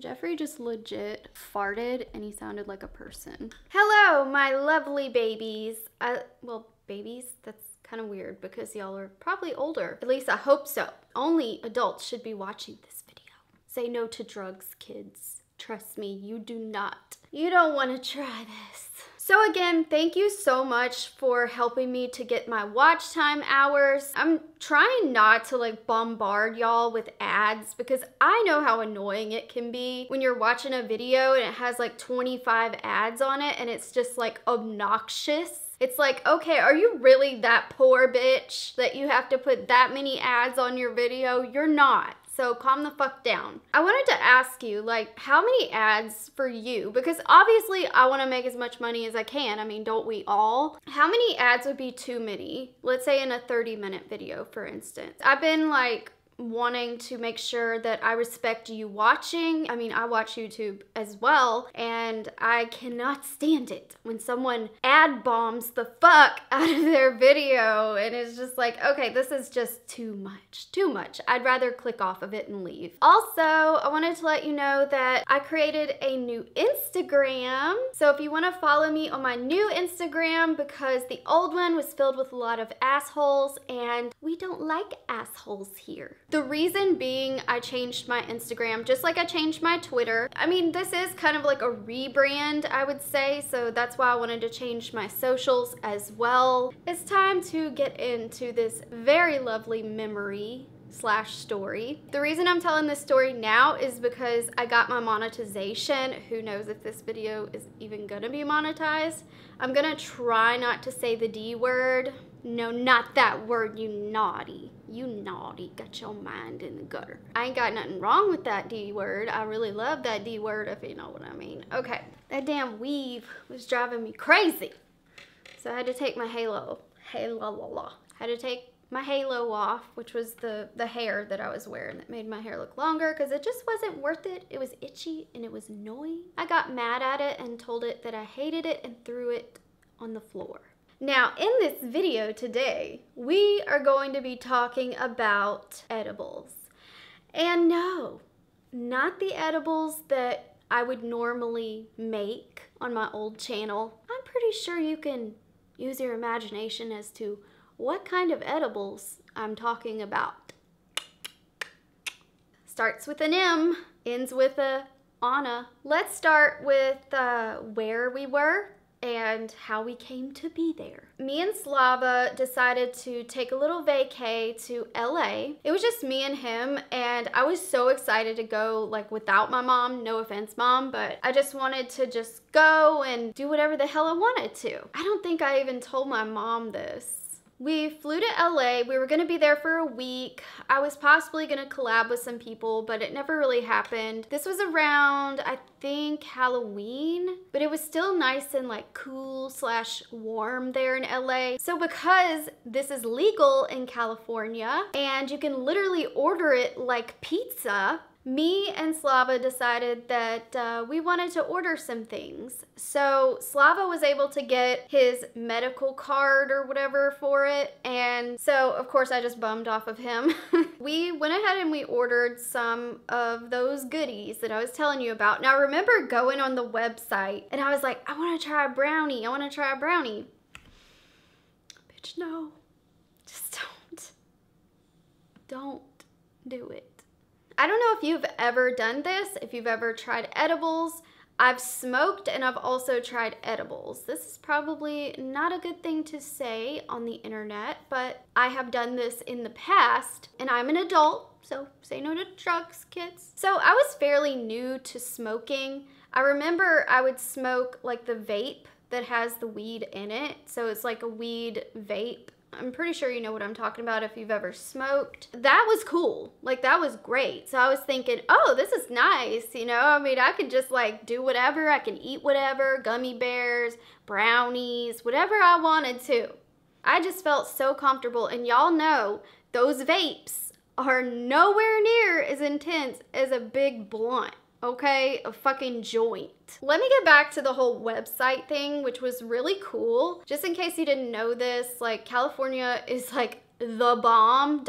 Jeffrey just legit farted and he sounded like a person. Hello, my lovely babies. Uh, well, babies, that's kind of weird because y'all are probably older. At least I hope so. Only adults should be watching this video. Say no to drugs, kids. Trust me, you do not. You don't want to try this. So again, thank you so much for helping me to get my watch time hours. I'm trying not to like bombard y'all with ads because I know how annoying it can be when you're watching a video and it has like 25 ads on it and it's just like obnoxious. It's like, okay, are you really that poor bitch that you have to put that many ads on your video? You're not so calm the fuck down. I wanted to ask you, like, how many ads for you? Because obviously I want to make as much money as I can. I mean, don't we all? How many ads would be too many? Let's say in a 30 minute video, for instance. I've been like wanting to make sure that I respect you watching. I mean, I watch YouTube as well, and I cannot stand it when someone ad bombs the fuck out of their video and it's just like, okay, this is just too much, too much. I'd rather click off of it and leave. Also, I wanted to let you know that I created a new Instagram. So if you want to follow me on my new Instagram because the old one was filled with a lot of assholes and we don't like assholes here. The reason being I changed my Instagram just like I changed my Twitter. I mean, this is kind of like a rebrand, I would say, so that's why I wanted to change my socials as well. It's time to get into this very lovely memory slash story. The reason I'm telling this story now is because I got my monetization. Who knows if this video is even gonna be monetized. I'm gonna try not to say the D word. No, not that word, you naughty. You naughty, got your mind in the gutter. I ain't got nothing wrong with that D word. I really love that D word, if you know what I mean. Okay, that damn weave was driving me crazy. So I had to take my halo, halo, la, la. Had to take my halo off, which was the, the hair that I was wearing that made my hair look longer because it just wasn't worth it. It was itchy and it was annoying. I got mad at it and told it that I hated it and threw it on the floor. Now, in this video today, we are going to be talking about edibles. And no, not the edibles that I would normally make on my old channel. I'm pretty sure you can use your imagination as to what kind of edibles I'm talking about. Starts with an M, ends with a Anna. Let's start with uh, where we were and how we came to be there. Me and Slava decided to take a little vacay to LA. It was just me and him and I was so excited to go like without my mom, no offense mom, but I just wanted to just go and do whatever the hell I wanted to. I don't think I even told my mom this. We flew to LA. We were going to be there for a week. I was possibly going to collab with some people, but it never really happened. This was around, I think, Halloween, but it was still nice and like cool slash warm there in LA. So because this is legal in California and you can literally order it like pizza, me and Slava decided that uh, we wanted to order some things. So Slava was able to get his medical card or whatever for it. And so, of course, I just bummed off of him. we went ahead and we ordered some of those goodies that I was telling you about. Now, I remember going on the website and I was like, I want to try a brownie. I want to try a brownie. Bitch, no. Just don't. Don't do it. I don't know if you've ever done this, if you've ever tried edibles. I've smoked and I've also tried edibles. This is probably not a good thing to say on the internet, but I have done this in the past and I'm an adult, so say no to drugs, kids. So I was fairly new to smoking. I remember I would smoke like the vape that has the weed in it. So it's like a weed vape I'm pretty sure you know what I'm talking about if you've ever smoked. That was cool. Like, that was great. So I was thinking, oh, this is nice. You know, I mean, I could just like do whatever. I can eat whatever gummy bears, brownies, whatever I wanted to. I just felt so comfortable. And y'all know those vapes are nowhere near as intense as a big blunt okay? A fucking joint. Let me get back to the whole website thing, which was really cool. Just in case you didn't know this, like California is like thebomb.com.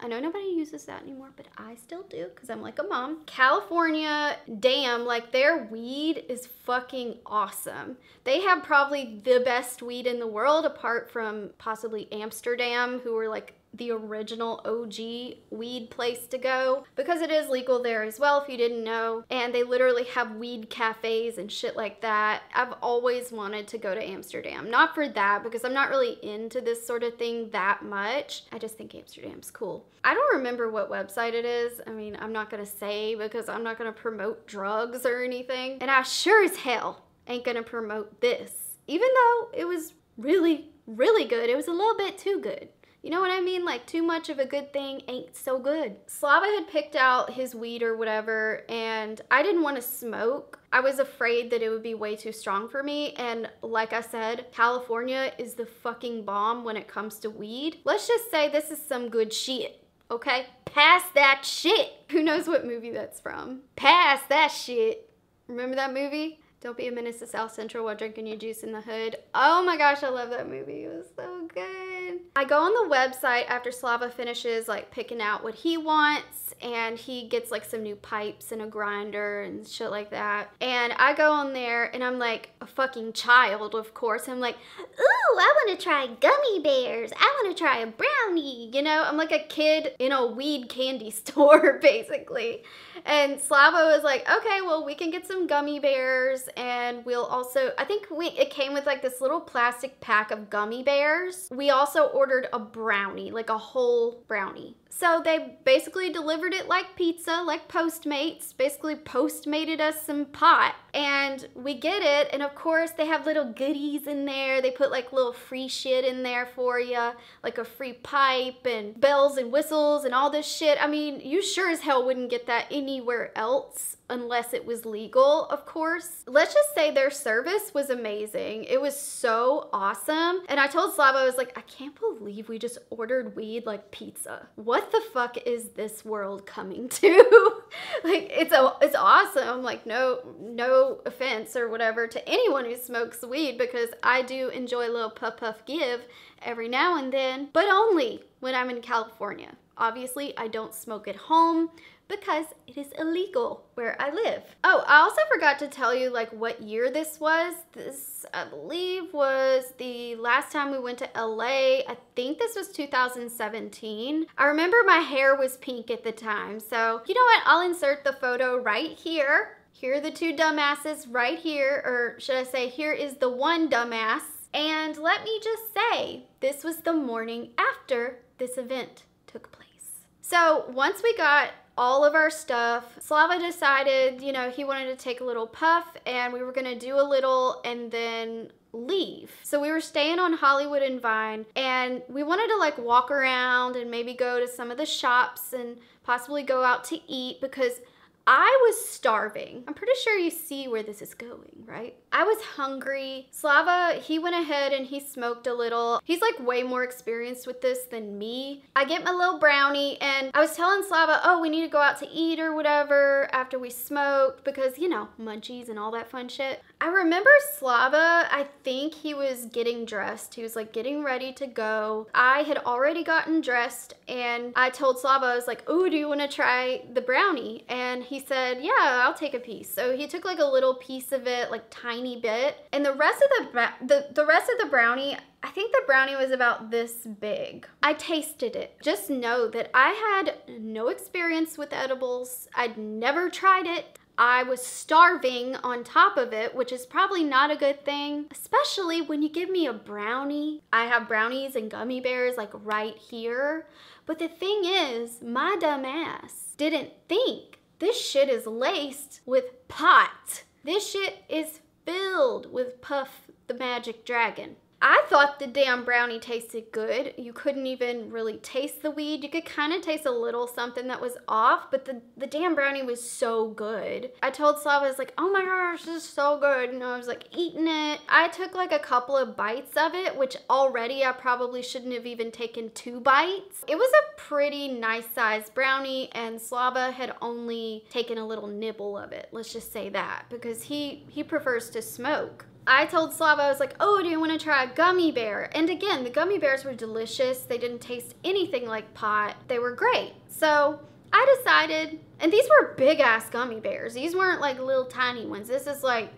I know nobody uses that anymore, but I still do because I'm like a mom. California, damn, like their weed is fucking awesome. They have probably the best weed in the world apart from possibly Amsterdam, who were like the original OG weed place to go because it is legal there as well if you didn't know and they literally have weed cafes and shit like that. I've always wanted to go to Amsterdam. Not for that because I'm not really into this sort of thing that much. I just think Amsterdam's cool. I don't remember what website it is. I mean, I'm not gonna say because I'm not gonna promote drugs or anything. And I sure as hell ain't gonna promote this. Even though it was really, really good, it was a little bit too good. You know what I mean? Like too much of a good thing ain't so good. Slava had picked out his weed or whatever and I didn't want to smoke. I was afraid that it would be way too strong for me and like I said, California is the fucking bomb when it comes to weed. Let's just say this is some good shit. Okay? Pass that shit. Who knows what movie that's from? Pass that shit. Remember that movie? Don't be a menace to South Central while drinking your juice in the hood. Oh my gosh, I love that movie. It was so good. I go on the website after Slava finishes like picking out what he wants and he gets like some new pipes and a grinder and shit like that. And I go on there and I'm like a fucking child, of course. I'm like, ooh, I want to try gummy bears. I want to try a brownie. You know, I'm like a kid in a weed candy store, basically. And Slava was like, okay, well, we can get some gummy bears and we'll also, I think we it came with like this little plastic pack of gummy bears. We also ordered a brownie, like a whole brownie. So they basically delivered it like pizza, like Postmates, basically Postmated us some pot and we get it. And of course they have little goodies in there. They put like little free shit in there for you, like a free pipe and bells and whistles and all this shit. I mean, you sure as hell wouldn't get that anywhere else unless it was legal, of course. Let's just say their service was amazing. It was so awesome. And I told Slava, I was like, I can't believe we just ordered weed like pizza. What the fuck is this world coming to? like it's a, it's awesome. Like no no offense or whatever to anyone who smokes weed because I do enjoy a little puff puff give every now and then, but only when I'm in California. Obviously, I don't smoke at home because it is illegal where I live. Oh, I also forgot to tell you like what year this was. This, I believe, was the last time we went to LA. I think this was 2017. I remember my hair was pink at the time. So, you know what? I'll insert the photo right here. Here are the two dumbasses right here, or should I say, here is the one dumbass. And let me just say, this was the morning after this event took place. So once we got all of our stuff. Slava decided, you know, he wanted to take a little puff and we were gonna do a little and then leave. So we were staying on Hollywood and Vine and we wanted to like walk around and maybe go to some of the shops and possibly go out to eat because I was starving. I'm pretty sure you see where this is going, right? I was hungry. Slava, he went ahead and he smoked a little. He's like way more experienced with this than me. I get my little brownie and I was telling Slava, oh, we need to go out to eat or whatever after we smoked because, you know, munchies and all that fun shit. I remember Slava, I think he was getting dressed. He was like getting ready to go. I had already gotten dressed and I told Slava, I was like, oh, do you want to try the brownie? And he said, yeah, I'll take a piece. So he took like a little piece of it, like tiny bit. And the rest of the, the, the rest of the brownie, I think the brownie was about this big. I tasted it. Just know that I had no experience with edibles. I'd never tried it. I was starving on top of it, which is probably not a good thing, especially when you give me a brownie. I have brownies and gummy bears like right here. But the thing is, my dumb ass didn't think this shit is laced with pot. This shit is filled with Puff the Magic Dragon. I thought the damn brownie tasted good. You couldn't even really taste the weed. You could kind of taste a little something that was off, but the, the damn brownie was so good. I told Slava, I was like, oh my gosh, this is so good. And I was like eating it. I took like a couple of bites of it, which already I probably shouldn't have even taken two bites. It was a pretty nice sized brownie and Slava had only taken a little nibble of it. Let's just say that because he, he prefers to smoke. I told Slava, I was like, oh, do you want to try a gummy bear? And again, the gummy bears were delicious. They didn't taste anything like pot. They were great. So I decided, and these were big ass gummy bears. These weren't like little tiny ones. This is like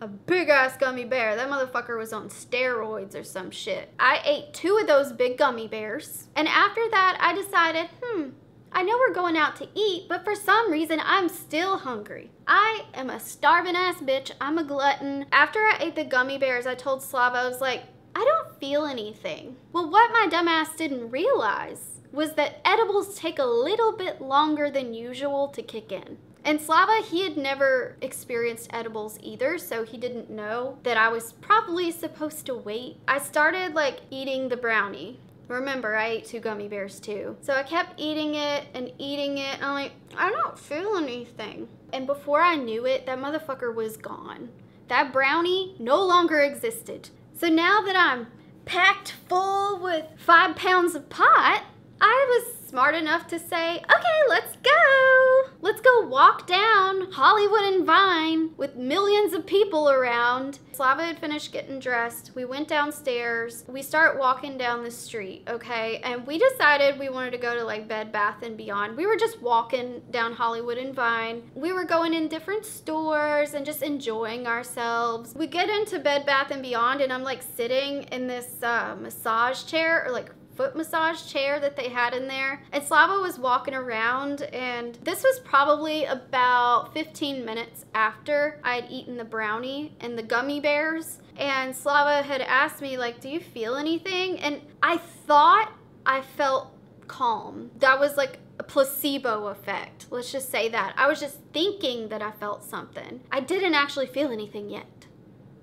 a big ass gummy bear. That motherfucker was on steroids or some shit. I ate two of those big gummy bears. And after that, I decided, hmm, I know we're going out to eat, but for some reason, I'm still hungry. I am a starving ass bitch. I'm a glutton. After I ate the gummy bears, I told Slava, I was like, I don't feel anything. Well, what my dumbass didn't realize was that edibles take a little bit longer than usual to kick in. And Slava, he had never experienced edibles either, so he didn't know that I was probably supposed to wait. I started like eating the brownie. Remember, I ate two gummy bears too. So I kept eating it and eating it. And I'm like, I don't feel anything. And before I knew it, that motherfucker was gone. That brownie no longer existed. So now that I'm packed full with five pounds of pot, I was smart enough to say, okay, let's go. Let's go walk down Hollywood and Vine with millions of people around. Slava had finished getting dressed. We went downstairs. We start walking down the street, okay? And we decided we wanted to go to like Bed Bath and Beyond. We were just walking down Hollywood and Vine. We were going in different stores and just enjoying ourselves. We get into Bed Bath and Beyond and I'm like sitting in this uh, massage chair or like foot massage chair that they had in there. And Slava was walking around and this was probably about 15 minutes after I had eaten the brownie and the gummy bears. And Slava had asked me like, do you feel anything? And I thought I felt calm. That was like a placebo effect. Let's just say that. I was just thinking that I felt something. I didn't actually feel anything yet,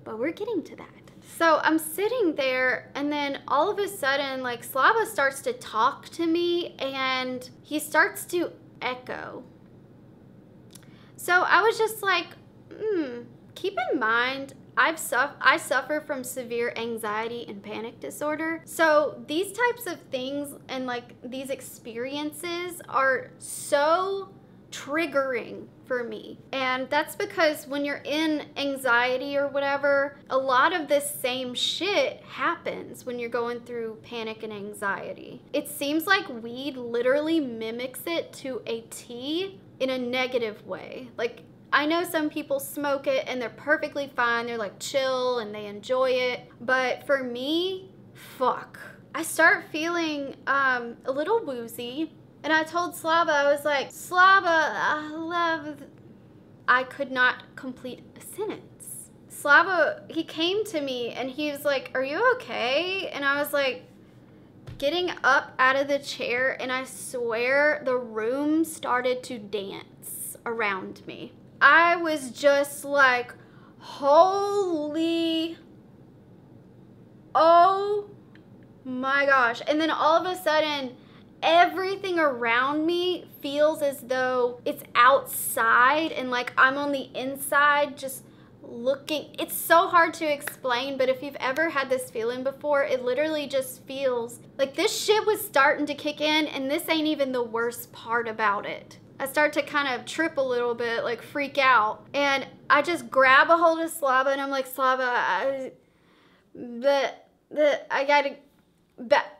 but we're getting to that. So I'm sitting there and then all of a sudden like Slava starts to talk to me and he starts to echo. So I was just like, hmm, keep in mind I've suff- I suffer from severe anxiety and panic disorder. So these types of things and like these experiences are so triggering for me. And that's because when you're in anxiety or whatever, a lot of this same shit happens when you're going through panic and anxiety. It seems like weed literally mimics it to a T in a negative way. Like, I know some people smoke it and they're perfectly fine. They're like chill and they enjoy it. But for me, fuck. I start feeling um, a little woozy and I told Slava, I was like, Slava, I love. I could not complete a sentence. Slava, he came to me and he was like, Are you okay? And I was like, Getting up out of the chair, and I swear the room started to dance around me. I was just like, Holy. Oh my gosh. And then all of a sudden, everything around me feels as though it's outside and like I'm on the inside just looking. It's so hard to explain, but if you've ever had this feeling before, it literally just feels like this shit was starting to kick in and this ain't even the worst part about it. I start to kind of trip a little bit, like freak out. And I just grab a hold of Slava and I'm like, Slava, I, the, the, I gotta,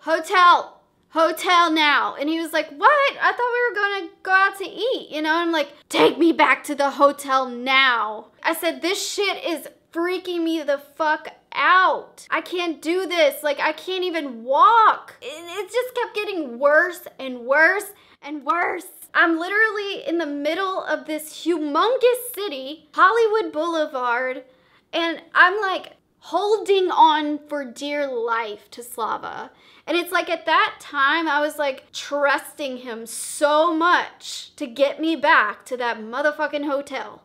hotel, hotel now. And he was like, what? I thought we were gonna go out to eat, you know? I'm like, take me back to the hotel now. I said, this shit is freaking me the fuck out. I can't do this. Like, I can't even walk. It, just kept getting worse and worse and worse. I'm literally in the middle of this humongous city, Hollywood Boulevard, and I'm like holding on for dear life to Slava. And it's like at that time, I was like trusting him so much to get me back to that motherfucking hotel.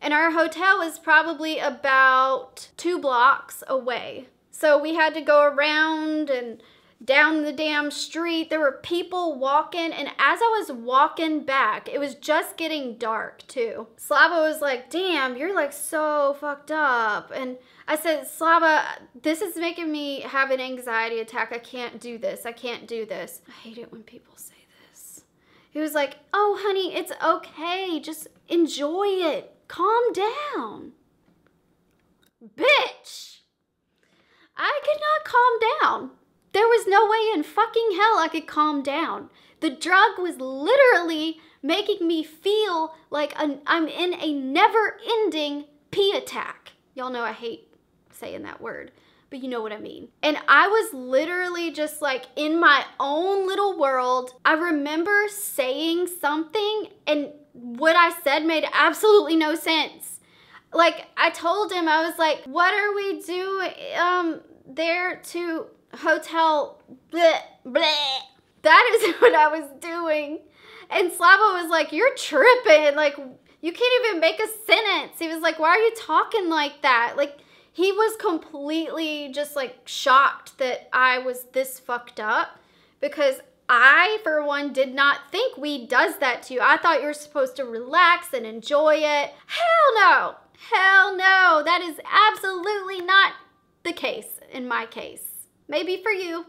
And our hotel was probably about two blocks away. So we had to go around and down the damn street. There were people walking, and as I was walking back, it was just getting dark too. Slava was like, Damn, you're like so fucked up. And I said, Slava, this is making me have an anxiety attack. I can't do this. I can't do this. I hate it when people say this. He was like, Oh, honey, it's okay. Just enjoy it. Calm down. Bitch! I could not calm down. There was no way in fucking hell I could calm down. The drug was literally making me feel like i I'm in a never ending pee attack. Y'all know I hate saying that word, but you know what I mean. And I was literally just like in my own little world. I remember saying something, and what I said made absolutely no sense. Like, I told him, I was like, what are we doing um, there to hotel? Bleh, bleh. That is what I was doing. And Slava was like, You're tripping. Like, you can't even make a sentence. He was like, Why are you talking like that? Like, he was completely just like shocked that I was this fucked up because I, for one, did not think weed does that to you. I thought you were supposed to relax and enjoy it. Hell no. Hell no. That is absolutely not the case in my case. Maybe for you,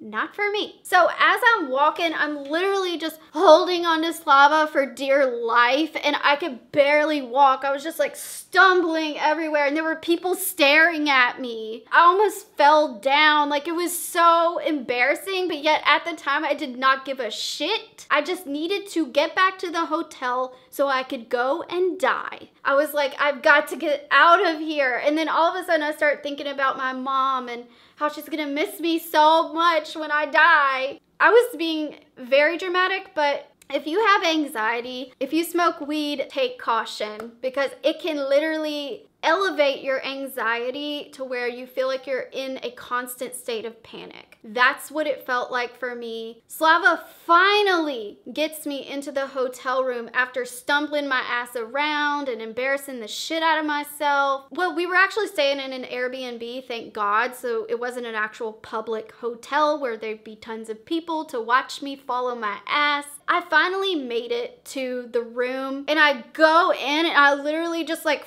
not for me. So as I'm walking, I'm literally just holding onto Slava for dear life and I could barely walk. I was just like stumbling everywhere and there were people staring at me. I almost fell down. Like it was so embarrassing, but yet at the time I did not give a shit. I just needed to get back to the hotel so I could go and die. I was like, I've got to get out of here. And then all of a sudden I start thinking about my mom and how she's gonna miss me so much when I die. I was being very dramatic, but if you have anxiety, if you smoke weed, take caution because it can literally elevate your anxiety to where you feel like you're in a constant state of panic. That's what it felt like for me. Slava finally gets me into the hotel room after stumbling my ass around and embarrassing the shit out of myself. Well, we were actually staying in an Airbnb, thank God, so it wasn't an actual public hotel where there'd be tons of people to watch me follow my ass. I finally made it to the room and I go in and I literally just like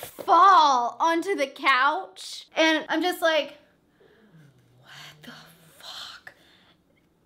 onto the couch and I'm just like, what the fuck?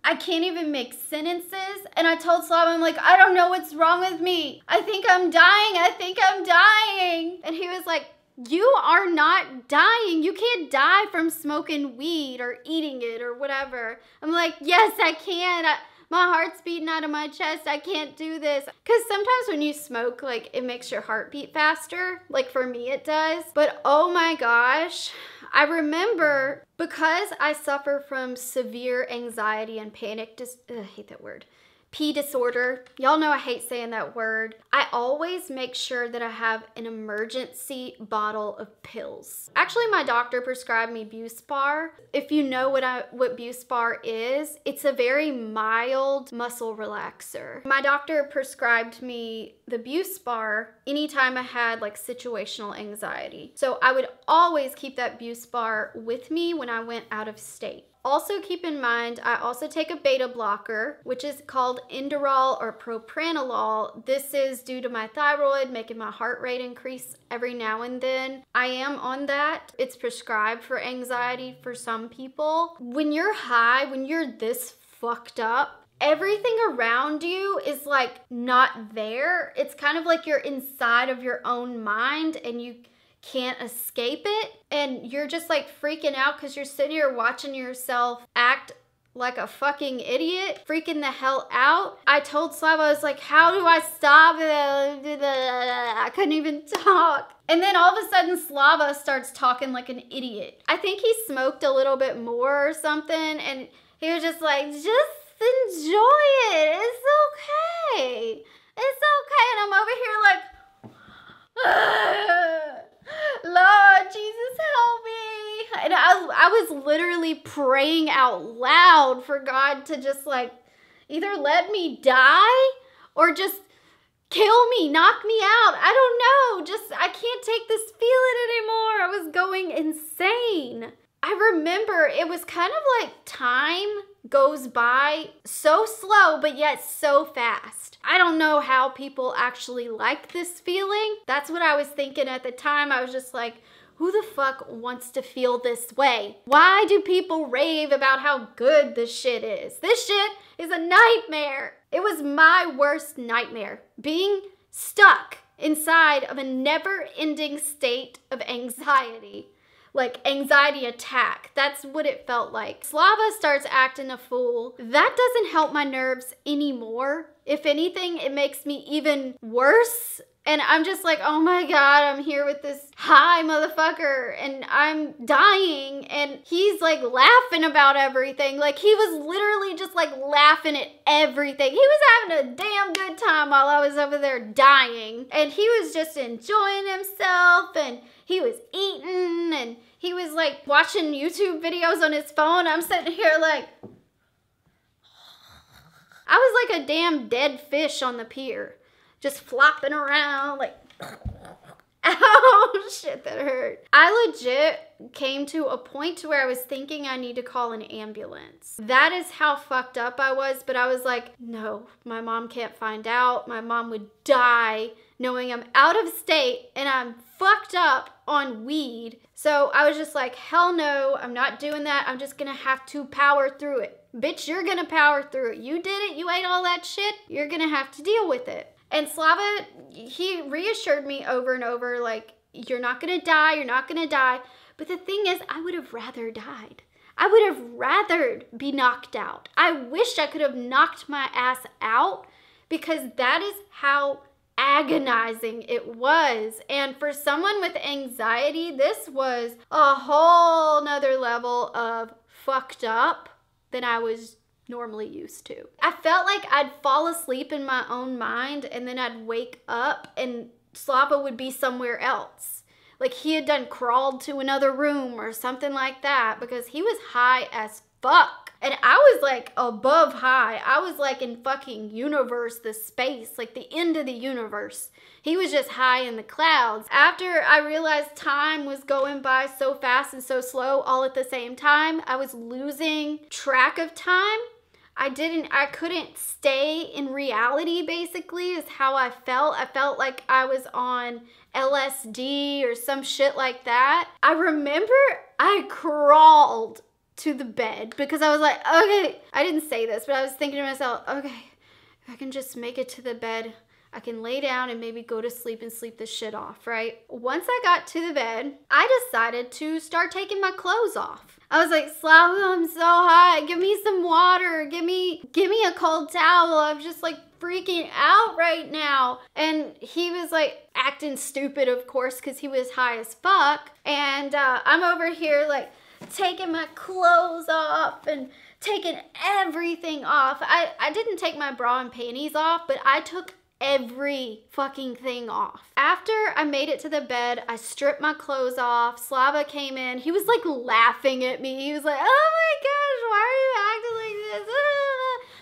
I can't even make sentences. And I told Slav, I'm like, I don't know what's wrong with me. I think I'm dying. I think I'm dying. And he was like, you are not dying. You can't die from smoking weed or eating it or whatever. I'm like, yes, I can. I, my heart's beating out of my chest. I can't do this. Because sometimes when you smoke, like it makes your heart beat faster. Like for me, it does. But oh my gosh, I remember because I suffer from severe anxiety and panic. Dis- ugh, I hate that word pee disorder. Y'all know I hate saying that word. I always make sure that I have an emergency bottle of pills. Actually, my doctor prescribed me Buspar. If you know what I what Buspar is, it's a very mild muscle relaxer. My doctor prescribed me the Buspar anytime I had like situational anxiety. So I would always keep that Buspar with me when I went out of state. Also keep in mind, I also take a beta blocker, which is called Inderal or propranolol. This is due to my thyroid making my heart rate increase every now and then. I am on that. It's prescribed for anxiety for some people. When you're high, when you're this fucked up, everything around you is like not there. It's kind of like you're inside of your own mind and you can't escape it and you're just like freaking out because you're sitting here watching yourself act like a fucking idiot, freaking the hell out. I told Slava, I was like, how do I stop it? I couldn't even talk. And then all of a sudden, Slava starts talking like an idiot. I think he smoked a little bit more or something, and he was just like, just enjoy it. It's okay. It's okay. And I'm over here like, Lord Jesus, help me. And I, was, I was literally praying out loud for God to just like either let me die or just kill me, knock me out. I don't know. Just, I can't take this feeling anymore. I was going insane. I remember it was kind of like time goes by so slow, but yet so fast. I don't know how people actually like this feeling. That's what I was thinking at the time. I was just like, who the fuck wants to feel this way? Why do people rave about how good this shit is? This shit is a nightmare. It was my worst nightmare. Being stuck inside of a never ending state of anxiety. Like anxiety attack. That's what it felt like. Slava starts acting a fool. That doesn't help my nerves anymore. If anything, it makes me even worse and I'm just like, oh my God, I'm here with this high motherfucker and I'm dying. And he's like laughing about everything. Like he was literally just like laughing at everything. He was having a damn good time while I was over there dying. And he was just enjoying himself and he was eating and he was like watching YouTube videos on his phone. I'm sitting here like, I was like a damn dead fish on the pier just flopping around like Ow, oh, shit, that hurt. I legit came to a point where I was thinking I need to call an ambulance. That is how fucked up I was, but I was like, no, my mom can't find out. My mom would die knowing I'm out of state and I'm fucked up on weed. So I was just like, hell no, I'm not doing that. I'm just gonna have to power through it. Bitch, you're gonna power through it. You did it, you ate all that shit, you're gonna have to deal with it. And Slava, he reassured me over and over, like, you're not gonna die, you're not gonna die. But the thing is, I would have rather died. I would have rather be knocked out. I wish I could have knocked my ass out because that is how agonizing it was. And for someone with anxiety, this was a whole nother level of fucked up than I was normally used to. I felt like I'd fall asleep in my own mind and then I'd wake up and Slava would be somewhere else. Like he had done crawled to another room or something like that because he was high as fuck. And I was like above high. I was like in fucking universe, the space, like the end of the universe. He was just high in the clouds. After I realized time was going by so fast and so slow all at the same time, I was losing track of time I didn't, I couldn't stay in reality basically, is how I felt. I felt like I was on LSD or some shit like that. I remember I crawled to the bed because I was like, okay, I didn't say this, but I was thinking to myself, okay, if I can just make it to the bed, I can lay down and maybe go to sleep and sleep this shit off, right? Once I got to the bed, I decided to start taking my clothes off. I was like, Slava, I'm so hot. Give me some water. Give me, give me a cold towel. I'm just like freaking out right now. And he was like acting stupid, of course, because he was high as fuck. And uh, I'm over here like taking my clothes off and taking everything off. I, I didn't take my bra and panties off, but I took every fucking thing off. After I made it to the bed, I stripped my clothes off. Slava came in. He was like laughing at me. He was like, oh my gosh, why are you acting like this? Oh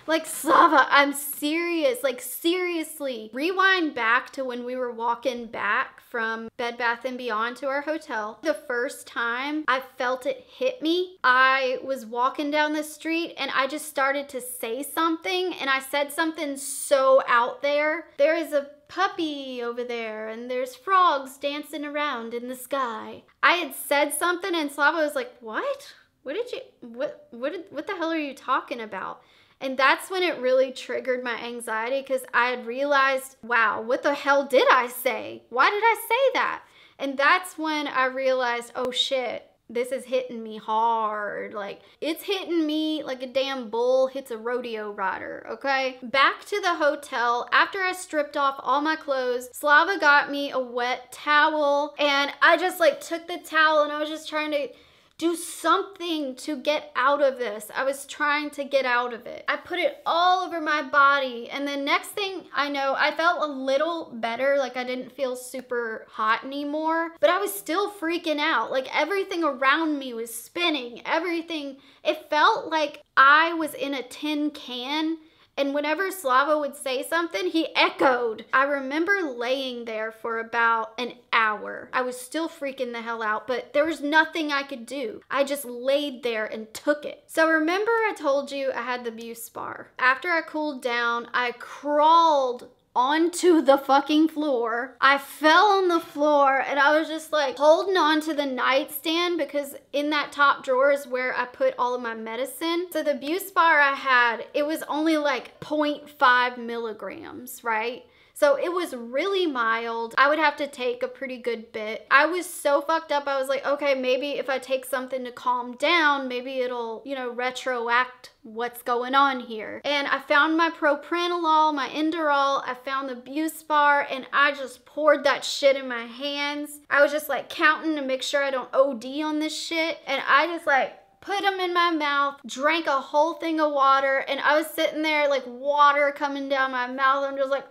Like, Slava, I'm serious. Like, seriously. Rewind back to when we were walking back from Bed Bath & Beyond to our hotel. The first time I felt it hit me, I was walking down the street and I just started to say something and I said something so out there. There is a puppy over there and there's frogs dancing around in the sky. I had said something and Slava was like, what? What did you, what, what, what the hell are you talking about? And that's when it really triggered my anxiety because I had realized, wow, what the hell did I say? Why did I say that? And that's when I realized, oh shit, this is hitting me hard. Like, it's hitting me like a damn bull hits a rodeo rider, okay? Back to the hotel. After I stripped off all my clothes, Slava got me a wet towel and I just like took the towel and I was just trying to do something to get out of this. I was trying to get out of it. I put it all over my body. And the next thing I know, I felt a little better. Like I didn't feel super hot anymore, but I was still freaking out. Like everything around me was spinning. Everything, it felt like I was in a tin can and whenever Slava would say something, he echoed. I remember laying there for about an hour. I was still freaking the hell out, but there was nothing I could do. I just laid there and took it. So remember I told you I had the Muse Buspar. After I cooled down, I crawled onto the fucking floor. I fell on the floor and I was just like holding on to the nightstand because in that top drawer is where I put all of my medicine. So the Buspar I had, it was only like 0.5 milligrams, right? So it was really mild. I would have to take a pretty good bit. I was so fucked up. I was like, okay, maybe if I take something to calm down, maybe it'll, you know, retroact what's going on here. And I found my propranolol, my Inderal, I found the Buspar, and I just poured that shit in my hands. I was just like counting to make sure I don't OD on this shit. And I just like put them in my mouth, drank a whole thing of water, and I was sitting there like water coming down my mouth. I'm just like,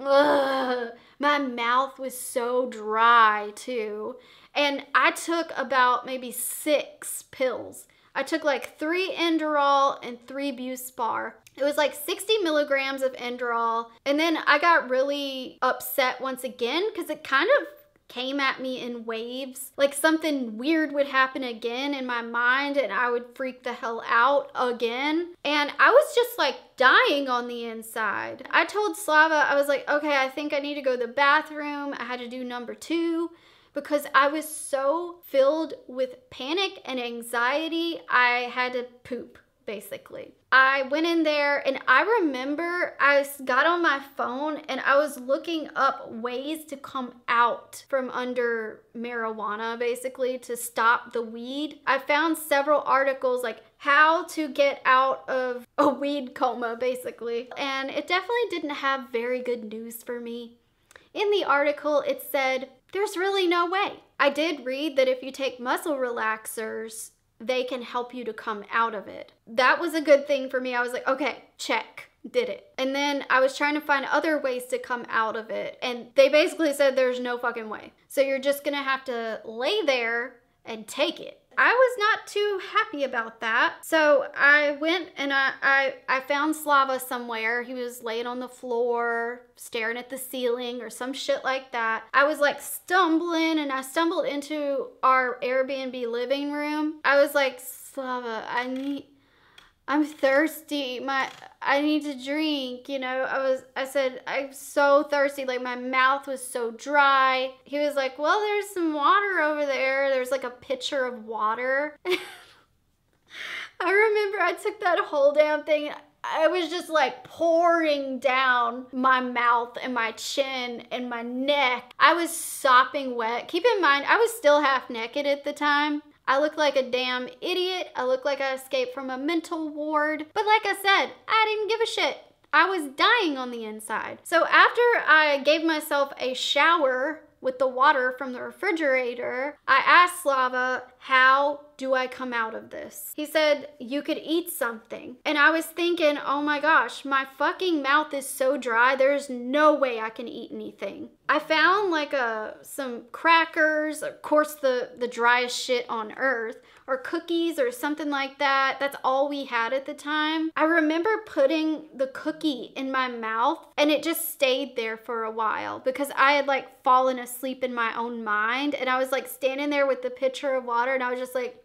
ugh. My mouth was so dry too. And I took about maybe six pills. I took like three Inderal and three Buspar. It was like 60 milligrams of Inderal. And then I got really upset once again because it kind of came at me in waves. Like something weird would happen again in my mind and I would freak the hell out again. And I was just like dying on the inside. I told Slava, I was like, okay, I think I need to go to the bathroom. I had to do number two because I was so filled with panic and anxiety, I had to poop basically. I went in there and I remember I got on my phone and I was looking up ways to come out from under marijuana basically to stop the weed. I found several articles like how to get out of a weed coma basically and it definitely didn't have very good news for me. In the article it said there's really no way. I did read that if you take muscle relaxers they can help you to come out of it. That was a good thing for me. I was like, okay, check did it. And then I was trying to find other ways to come out of it. And they basically said there's no fucking way. So you're just gonna have to lay there and take it. I was not too happy about that. So I went and I, I, I found Slava somewhere. He was laying on the floor, staring at the ceiling or some shit like that. I was like stumbling and I stumbled into our Airbnb living room. I was like, Slava, I need I'm thirsty. My I need to drink, you know. I was I said I'm so thirsty. Like my mouth was so dry. He was like, "Well, there's some water over there. There's like a pitcher of water." I remember I took that whole damn thing. I was just like pouring down my mouth and my chin and my neck. I was sopping wet. Keep in mind, I was still half naked at the time. I look like a damn idiot. I look like I escaped from a mental ward. But like I said, I didn't give a shit. I was dying on the inside. So after I gave myself a shower with the water from the refrigerator, I asked Slava, How do I come out of this? He said, You could eat something. And I was thinking, Oh my gosh, my fucking mouth is so dry, there's no way I can eat anything. I found like a some crackers, of course the the driest shit on earth, or cookies or something like that. That's all we had at the time. I remember putting the cookie in my mouth and it just stayed there for a while because I had like fallen asleep in my own mind and I was like standing there with the pitcher of water and I was just like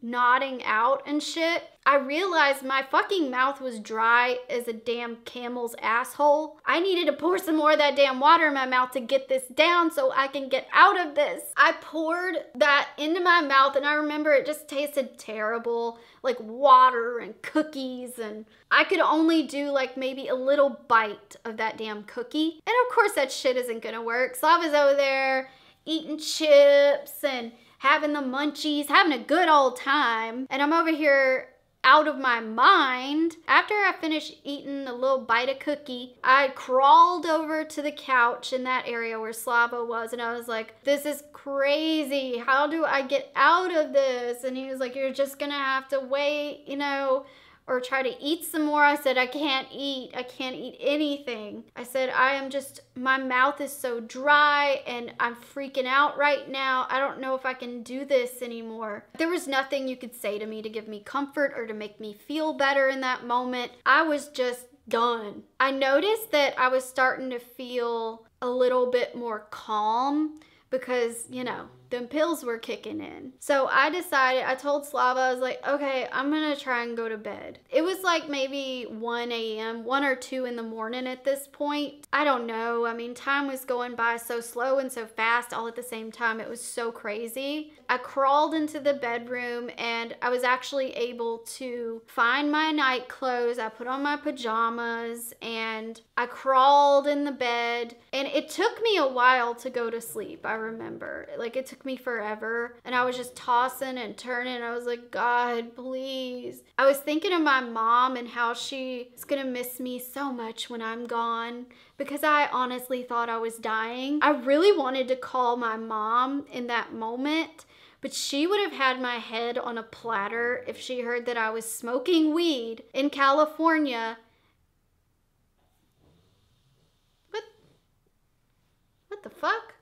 nodding out and shit, I realized my fucking mouth was dry as a damn camel's asshole. I needed to pour some more of that damn water in my mouth to get this down so I can get out of this. I poured that into my mouth and I remember it just tasted terrible, like water and cookies and I could only do like maybe a little bite of that damn cookie. And of course that shit isn't gonna work. Slava's over there eating chips and having the munchies, having a good old time. And I'm over here out of my mind. After I finished eating a little bite of cookie, I crawled over to the couch in that area where Slava was and I was like, this is crazy. How do I get out of this? And he was like, you're just gonna have to wait, you know, or try to eat some more. I said, I can't eat. I can't eat anything. I said, I am just, my mouth is so dry and I'm freaking out right now. I don't know if I can do this anymore. There was nothing you could say to me to give me comfort or to make me feel better in that moment. I was just done. I noticed that I was starting to feel a little bit more calm because, you know, them pills were kicking in. So I decided, I told Slava, I was like, okay, I'm gonna try and go to bed. It was like maybe 1 a.m., 1 or 2 in the morning at this point. I don't know. I mean, time was going by so slow and so fast all at the same time. It was so crazy. I crawled into the bedroom and I was actually able to find my night clothes. I put on my pajamas and I crawled in the bed. And it took me a while to go to sleep, I remember. Like, it took me forever. And I was just tossing and turning. I was like, God, please. I was thinking of my mom and how she's gonna miss me so much when I'm gone because I honestly thought I was dying. I really wanted to call my mom in that moment but she would have had my head on a platter if she heard that I was smoking weed in California. What? What the fuck?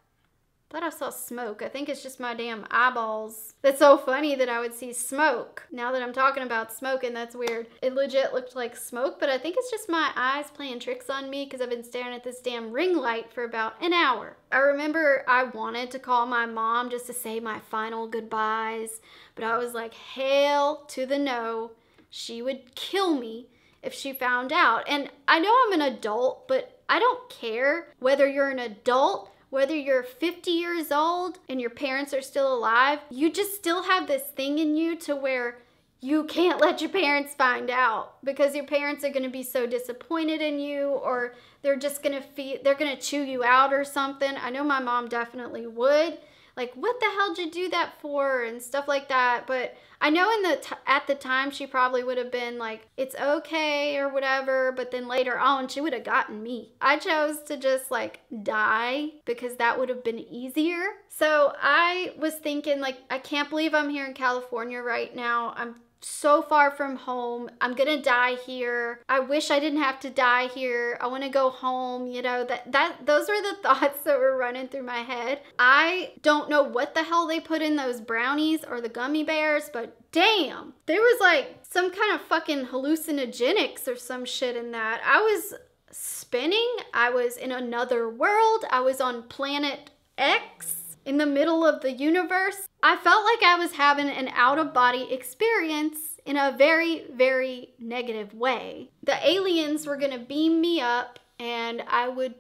Thought I saw smoke. I think it's just my damn eyeballs. That's so funny that I would see smoke. Now that I'm talking about smoke and that's weird. It legit looked like smoke, but I think it's just my eyes playing tricks on me because I've been staring at this damn ring light for about an hour. I remember I wanted to call my mom just to say my final goodbyes, but I was like, hell to the no. She would kill me if she found out. And I know I'm an adult, but I don't care whether you're an adult whether you're 50 years old and your parents are still alive, you just still have this thing in you to where you can't let your parents find out because your parents are going to be so disappointed in you or they're just going to feel they're going to chew you out or something. I know my mom definitely would like what the hell did you do that for? And stuff like that. But i know in the at the time she probably would have been like it's okay or whatever. But then later on she would have gotten me. I chose to just like die because that would have been easier. So i was thinking like i can't believe i'm here in california right now. I'm so far from home. I'm gonna die here. I wish I didn't have to die here. I wanna go home. You know, that that those were the thoughts that were running through my head. I don't know what the hell they put in those brownies or the gummy bears, but damn, there was like some kind of fucking hallucinogenics or some shit in that. I was spinning. I was in another world. I was on planet X in the middle of the universe. I felt like I was having an out of body experience in a very, very negative way. The aliens were gonna beam me up and I would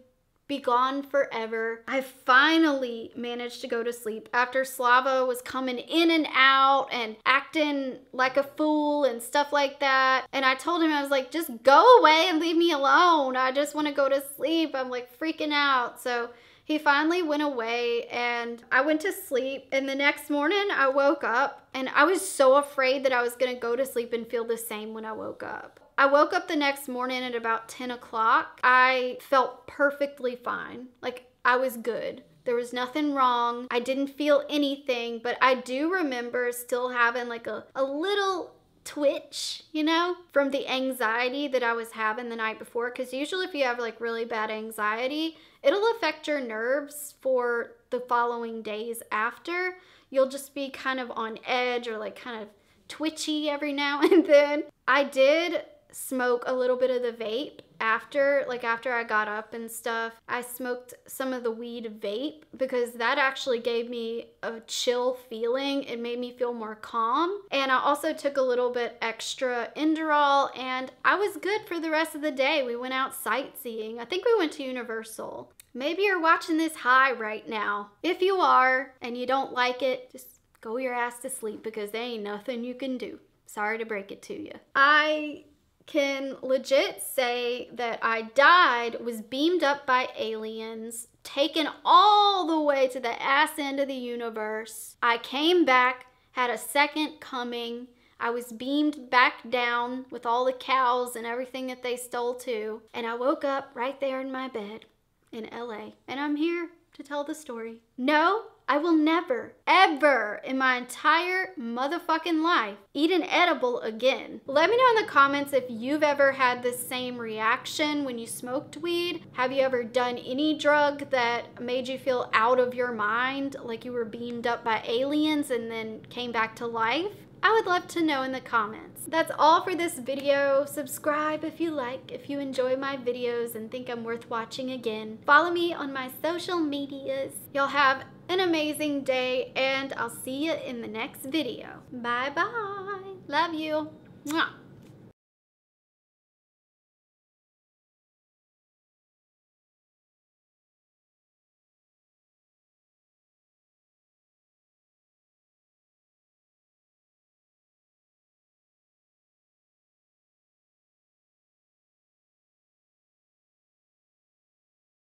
be gone forever. I finally managed to go to sleep after Slava was coming in and out and acting like a fool and stuff like that. And I told him, I was like, just go away and leave me alone. I just wanna go to sleep. I'm like freaking out. So he finally went away and I went to sleep. And the next morning I woke up and I was so afraid that I was gonna go to sleep and feel the same when I woke up. I woke up the next morning at about 10 o'clock. I felt perfectly fine. Like I was good. There was nothing wrong. I didn't feel anything, but I do remember still having like a, a little twitch, you know, from the anxiety that I was having the night before. Because usually, if you have like really bad anxiety, it'll affect your nerves for the following days after. You'll just be kind of on edge or like kind of twitchy every now and then. I did smoke a little bit of the vape after like after I got up and stuff. I smoked some of the weed vape because that actually gave me a chill feeling. It made me feel more calm. And I also took a little bit extra Inderal and I was good for the rest of the day. We went out sightseeing. I think we went to Universal maybe you're watching this high right now if you are and you don't like it just go your ass to sleep because there ain't nothing you can do sorry to break it to you I can legit say that I died, was beamed up by aliens, taken all the way to the ass end of the universe. I came back, had a second coming. I was beamed back down with all the cows and everything that they stole too. And I woke up right there in my bed in LA. And I'm here to tell the story. No, I will never, ever in my entire motherfucking life eat an edible again. Let me know in the comments if you've ever had the same reaction when you smoked weed. Have you ever done any drug that made you feel out of your mind, like you were beamed up by aliens and then came back to life? I would love to know in the comments. That's all for this video. Subscribe if you like, if you enjoy my videos and think I'm worth watching again. Follow me on my social medias. Y'all have an amazing day and I'll see you in the next video. Bye bye. Love you. Mwah.